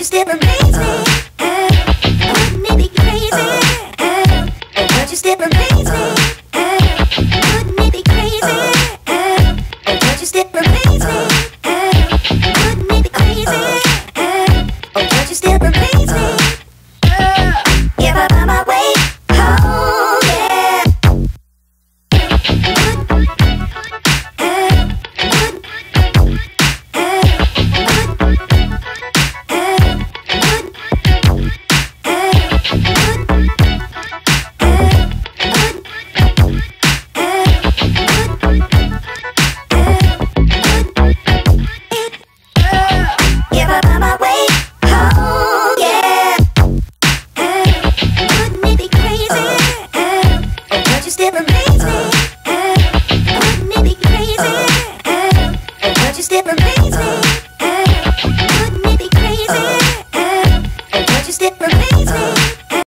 you still amaze crazy. You still amaze me. Uh, crazy. Uh, uh, Would you still amaze me. Yeah. still amaze me.